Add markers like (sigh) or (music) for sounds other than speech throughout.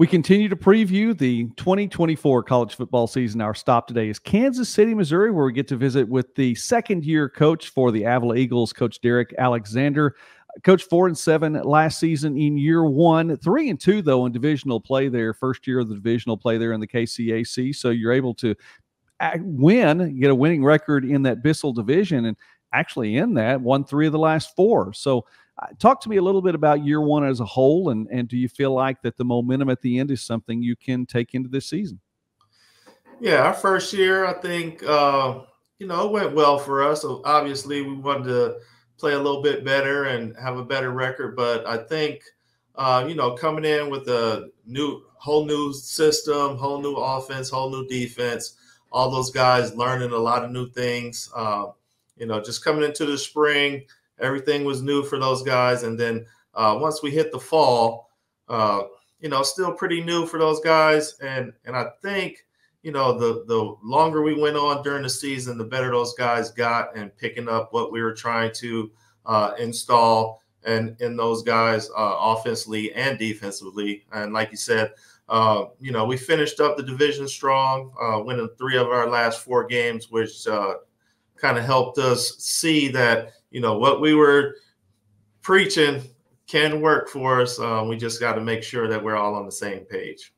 We continue to preview the 2024 college football season. Our stop today is Kansas City, Missouri, where we get to visit with the second year coach for the Avila Eagles, Coach Derrick Alexander. Coach four and seven last season in year one, three and two though in divisional play there, first year of the divisional play there in the KCAC. So you're able to win, get a winning record in that Bissell division, and actually in that won three of the last four. So uh, talk to me a little bit about year one as a whole, and and do you feel like that the momentum at the end is something you can take into this season? Yeah, our first year, I think uh, you know it went well for us. So obviously, we wanted to play a little bit better and have a better record, but I think uh, you know coming in with a new whole new system, whole new offense, whole new defense, all those guys learning a lot of new things. Uh, you know, just coming into the spring Everything was new for those guys. And then uh, once we hit the fall, uh, you know, still pretty new for those guys. And and I think you know the the longer we went on during the season, the better those guys got and picking up what we were trying to uh, install and in those guys uh, offensively and defensively. And like you said, uh, you know, we finished up the division strong, uh, winning three of our last four games, which uh, kind of helped us see that you know what we were preaching can work for us. Um, we just got to make sure that we're all on the same page.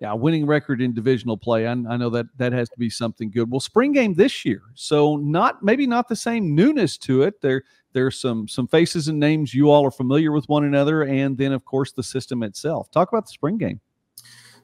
Yeah, winning record in divisional play. I, I, know that that has to be something good. Well, spring game this year, so not maybe not the same newness to it. There there's some some faces and names you all are familiar with one another, and then of course the system itself. Talk about the spring game.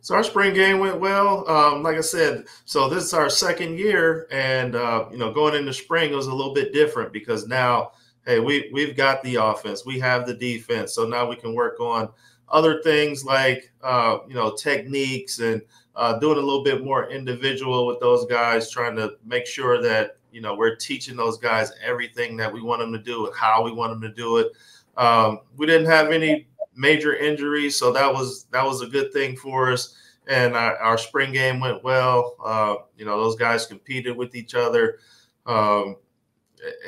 So our spring game went well. Um, like I said, so this is our second year, and uh, you know, going into spring it was a little bit different because now, hey, we we've got the offense, we have the defense, so now we can work on other things like uh, you know techniques and uh, doing a little bit more individual with those guys, trying to make sure that you know we're teaching those guys everything that we want them to do and how we want them to do it. Um, we didn't have any major injuries, so that was that was a good thing for us. And our, our spring game went well. Uh, you know, those guys competed with each other. Um,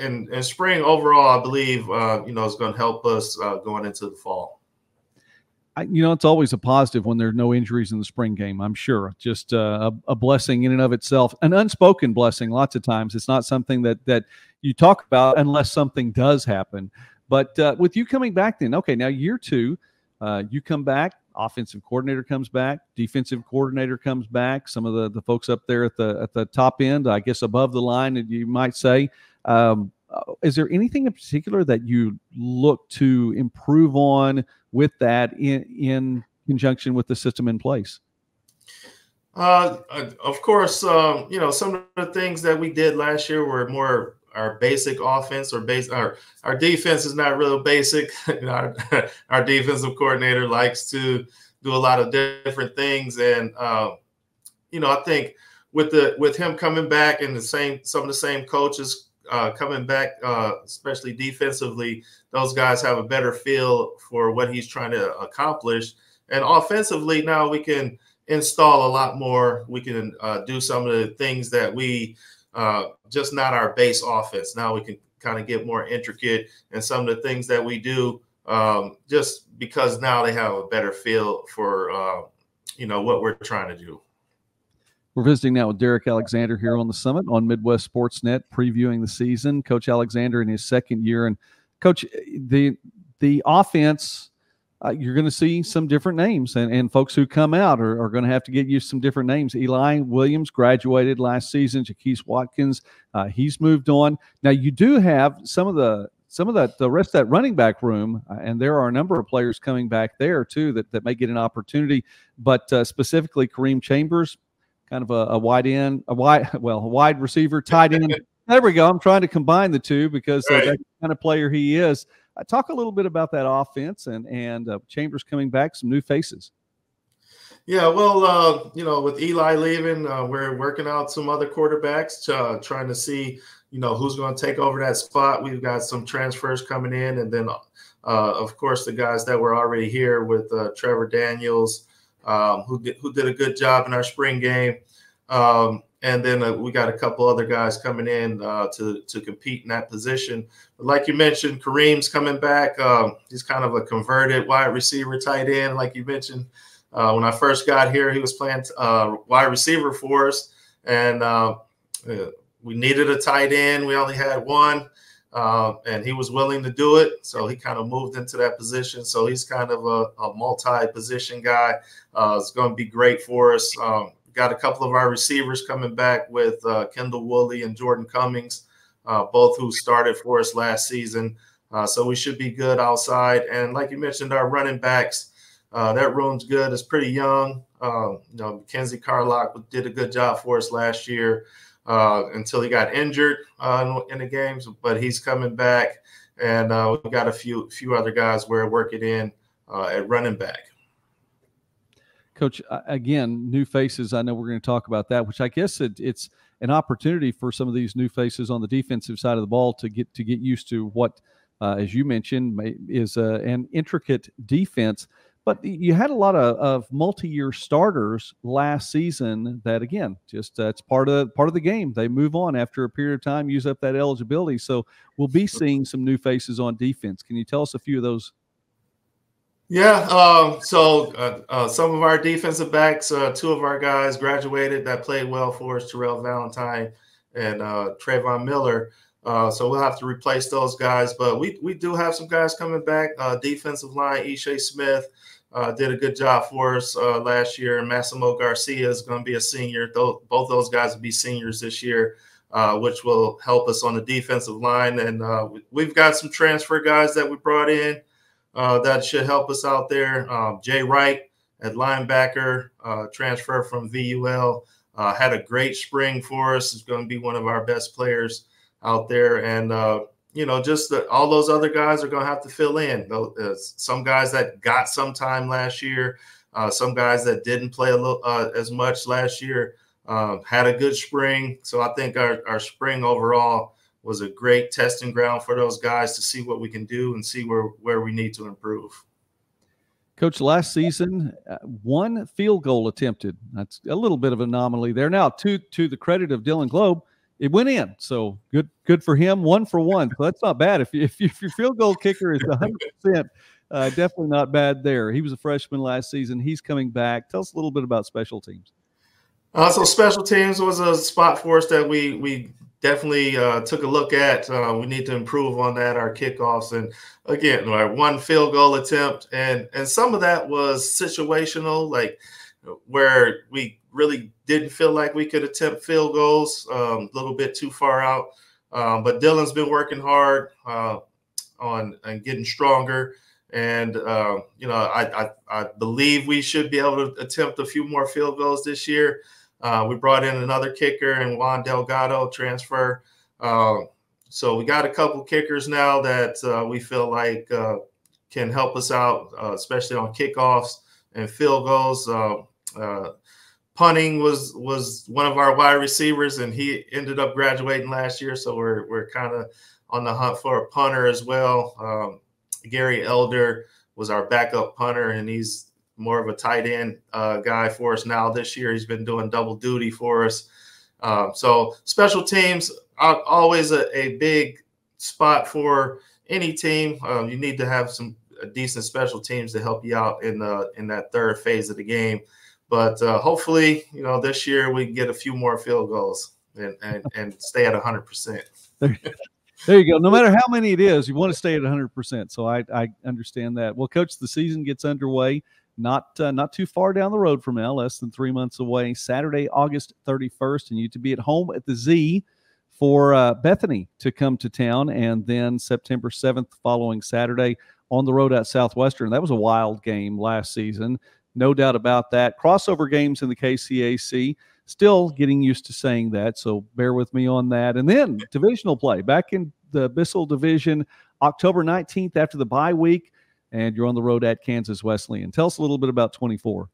and, and spring overall, I believe, uh, you know, is going to help us uh, going into the fall. I, you know, it's always a positive when there's no injuries in the spring game. I'm sure, just uh, a, a, blessing in and of itself, an unspoken blessing. Lots of times, it's not something that that you talk about unless something does happen. But uh, with you coming back, then okay, now year two, uh, you come back. Offensive coordinator comes back. Defensive coordinator comes back. Some of the the folks up there at the at the top end, I guess above the line, you might say. Um, uh, is there anything in particular that you look to improve on with that in in conjunction with the system in place? Uh, of course, um, you know some of the things that we did last year were more our basic offense or base our our defense is not real basic. (laughs) our, (laughs) our defensive coordinator likes to do a lot of different things, and uh, you know I think with the with him coming back and the same some of the same coaches uh, coming back, uh, especially defensively, those guys have a better feel for what he's trying to accomplish. And offensively, now we can install a lot more. We can uh, do some of the things that we uh, just not our base offense. Now we can kind of get more intricate and some of the things that we do um, just because now they have a better feel for uh, you know what we're trying to do. We're visiting now with Derrick Alexander here on the summit on Midwest Sports Net, previewing the season. Coach Alexander in his second year, and Coach, the the offense uh, you're going to see some different names, and, and folks who come out are, are going to have to get used to some different names. Eli Williams graduated last season. Jaquise Watkins, uh, he's moved on. Now you do have some of the some of that the rest of that running back room, uh, and there are a number of players coming back there too that, that may get an opportunity. But uh, specifically, Kareem Chambers, kind of a, a wide end, a wide (laughs) well, a wide receiver, tight end. There we go. I'm trying to combine the two because uh, right. that's the kind of player he is. Uh, talk a little bit about that offense and and uh, Chambers coming back, some new faces. Yeah, well, uh, you know, with Eli leaving, uh, we're working out some other quarterbacks, uh, trying to see, you know, who's going to take over that spot. We've got some transfers coming in, and then, uh, of course, the guys that were already here with Trevor Daniels, um, who did, who did a good job in our spring game. Um, and then uh, we got a couple other guys coming in uh, to to compete in that position. But like you mentioned, Kareem's coming back. Um, he's kind of a converted wide receiver, tight end, like you mentioned. Uh, when I first got here, he was playing uh, wide receiver for us, and uh, we needed a tight end. We only had one, uh, and he was willing to do it. So he kind of moved into that position. So he's kind of a, a multi-position guy. It's going to be great for us. Um, got a couple of our receivers coming back with Kendall Woolley and Jordan Cummings, both who started for us last season. so we should be good outside. And like you mentioned, our running backs. Uh, that room's good. It's pretty young. Um, you know, Mackenzie Carlock did a good job for us last year uh, until he got injured uh, in the games, but he's coming back, and uh, we've got a few few other guys we're working in uh, at running back. Coach, again, new faces. I know we're going to talk about that, which I guess it, it's an opportunity for some of these new faces on the defensive side of the ball to get to get used to what, uh, as you mentioned, is an intricate defense. But you had a lot of, of multi-year starters last season that again just uh, part of part of the game. They move on after a period of time use up that eligibility. So we'll be seeing some new faces on defense. Can you tell us a few of those yeah um, so uh, uh, some of our defensive backs uh, two of our guys graduated that played well for us terrell valentine and uh, trayvon miller uh, so we'll have to replace those guys, but we we do have some guys coming back. defensive line, Ishe Smith, uh, did a good job for us uh, last year. Massimo Garcia is going to be a senior. Th- both those guys will be seniors this year, uh, which will help us on the defensive line. And uh, we've got some transfer guys that we brought in uh, that should help us out there. Um, Jay Wright at linebacker, uh, transfer from VUL, had a great spring for us. Is going to be one of our best players out there. And you know, just the, all those other guys are going to have to fill in. Uh, some guys that got some time last year, uh, some guys that didn't play a little uh, as much last year, uh, had a good spring. So I think our, our spring overall was a great testing ground for those guys to see what we can do and see where, where we need to improve. Coach, last season, uh, one field goal attempted. That's a little bit of an anomaly there. Now, to to the credit of Dylan Globe, it went in. So good, good for him. One for one. So that's not bad. If you, (laughs) if, if your field goal kicker is 100, percent uh, definitely not bad there. He was a freshman last season. He's coming back. Tell us a little bit about special teams. Uh, so special teams was a spot for us that we we definitely uh, took a look at. Uh, we need to improve on that. Our kickoffs and again, our one field goal attempt, and and some of that was situational, like where we really didn't feel like we could attempt field goals, um, a little bit too far out. Um, but Dylan's been working hard uh, on and getting stronger. And uh, you know, I, I, I believe we should be able to attempt a few more field goals this year. Uh, we brought in another kicker and Juan Delgado transfer. Uh, so we got a couple kickers now that uh, we feel like uh, can help us out, especially on kickoffs and field goals punting was was one of our wide receivers, and he ended up graduating last year. So we're we're kind of on the hunt for a punter as well. Um, Gary Elder was our backup punter, and he's more of a tight end uh, guy for us now this year. He's been doing double duty for us. Um, so special teams are always a, a big spot for any team. Um, you need to have some decent special teams to help you out in the in that third phase of the game. But uh, hopefully, you know, this year we can get a few more field goals and and, and stay at 100%. There you go. No matter how many it is, you want to stay at 100%. So I, I understand that. Well, coach, the season gets underway not uh, not too far down the road from now, less than three months away. Saturday, August 31st, and you to be at home at the Z for uh, Bethany to come to town, and then September 7th, following Saturday, on the road at Southwestern. That was a wild game last season. No doubt about that. Crossover games in the KCAC. Still getting used to saying that, so bear with me on that. And then divisional play back in the Bissell Division, October 19th after the bye week, and you're on the road at Kansas Wesleyan. Tell us a little bit about 24.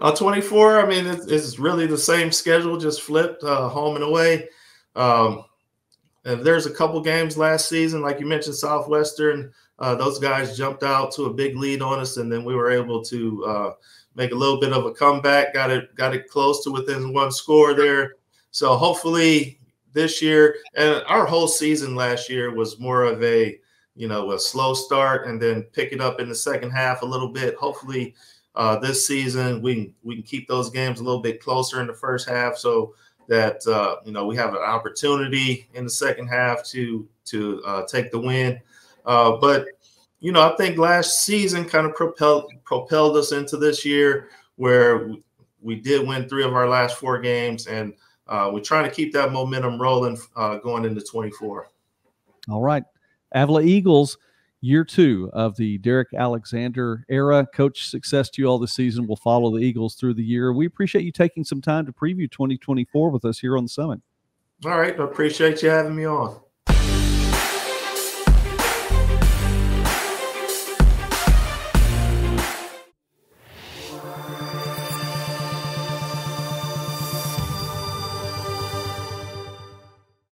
Uh, 24, I mean, it's, it's really the same schedule, just flipped uh, home and away. Um, and there's a couple games last season, like you mentioned, Southwestern uh, those guys jumped out to a big lead on us, and then we were able to uh, make a little bit of a comeback. Got it, got it close to within one score there. So hopefully this year, and our whole season last year was more of a you know a slow start and then pick it up in the second half a little bit. Hopefully, uh, this season we can, we can keep those games a little bit closer in the first half, so that uh, you know we have an opportunity in the second half to to uh, take the win. Uh, but you know, I think last season kind of propelled propelled us into this year where we did win three of our last four games, and uh, we're trying to keep that momentum rolling uh, going into 24. All right, Avila Eagles, year two of the Derrick Alexander era. Coach, success to you all this season. We'll follow the Eagles through the year. We appreciate you taking some time to preview 2024 with us here on the summit. All right, I appreciate you having me on.